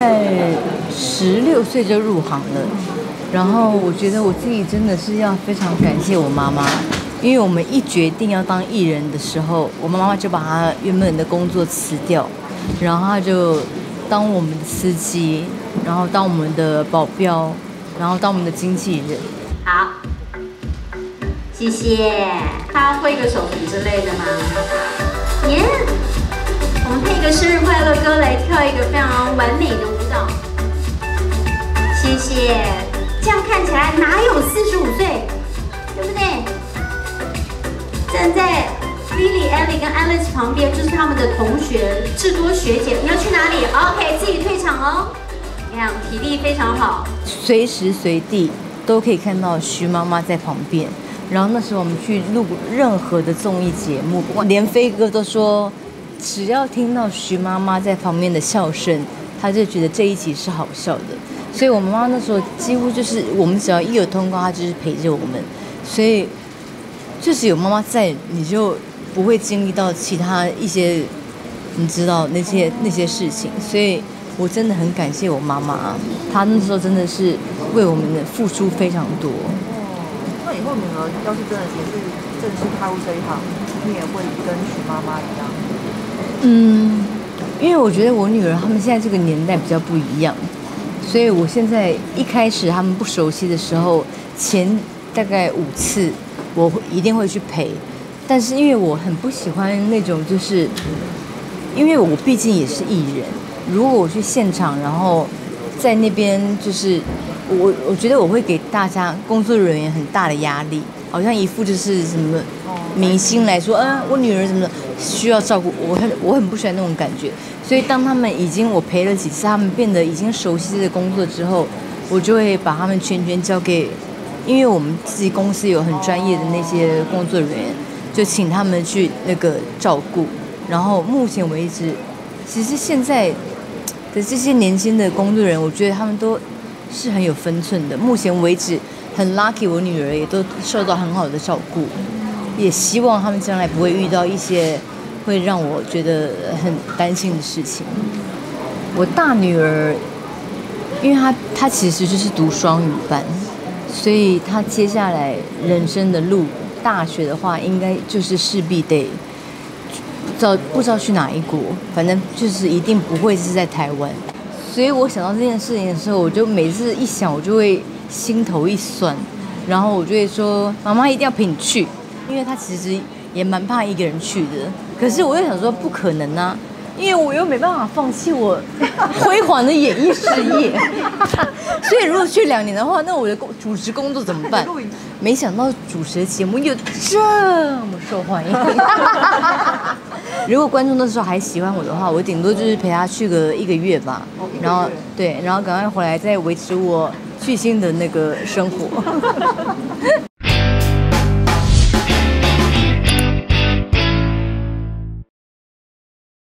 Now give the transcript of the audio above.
在十六岁就入行了，然后我觉得我自己真的是要非常感谢我妈妈，因为我们一决定要当艺人的时候，我妈妈就把她原本的工作辞掉，然后她就当我们的司机，然后当我们的保镖，然后当我们的经纪人。好，谢谢。他会个手势之类的吗？耶！我们配一个生日快都来跳一个非常完美的舞蹈。谢谢。这样看起来哪有四十五岁，对不对？站在 Lily、Ellie 跟 Alice 旁边，就是他们的同学智多学姐。你要去哪里？OK，自己退场哦。你看体力非常好，随时随地都可以看到徐妈妈在旁边。然后那时候我们去录任何的综艺节目，连飞哥都说，只要听到徐妈妈在旁边的笑声，他就觉得这一集是好笑的。所以我妈妈那时候几乎就是我们只要一有通告，她就是陪着我们。所以就是有妈妈在，你就不会经历到其他一些你知道那些那些事情。所以我真的很感谢我妈妈，她那时候真的是为我们的付出非常多。那以后女儿要是真的也是正式踏入这一行，你也会跟徐妈妈一样？嗯，因为我觉得我女儿她们现在这个年代比较不一样，所以我现在一开始他们不熟悉的时候，前大概五次我一定会去陪，但是因为我很不喜欢那种就是，因为我毕竟也是艺人，如果我去现场，然后在那边就是我我觉得我会给大家工作人员很大的压力，好像一副就是什么明星来说，嗯、我女儿怎么的需要照顾，我很我很不喜欢那种感觉。所以当他们已经我陪了几次，他们变得已经熟悉这个工作之后，我就会把他们全权交给，因为我们自己公司有很专业的那些工作人员，就请他们去那个照顾。然后目前为止，其实现在的这些年轻的工作人员，我觉得他们都是很有分寸的。目前为止，很 lucky，我女儿也都受到很好的照顾，也希望他们将来不会遇到一些会让我觉得很担心的事情。我大女儿，因为她她其实就是读双语班，所以她接下来人生的路，大学的话应该就是势必得不知道不知道去哪一国，反正就是一定不会是在台湾。所以我想到这件事情的时候，我就每次一想，我就会心头一酸，然后我就会说：“妈妈一定要陪你去，因为她其实也蛮怕一个人去的。可是我又想说，不可能啊，因为我又没办法放弃我辉煌的演艺事业。所以如果去两年的话，那我的主持工作怎么办？没想到主持的节目又这么受欢迎。如果观众那时候还喜欢我的话，我顶多就是陪他去个一个月吧，然后对，然后赶快回来再维持我巨星的那个生活。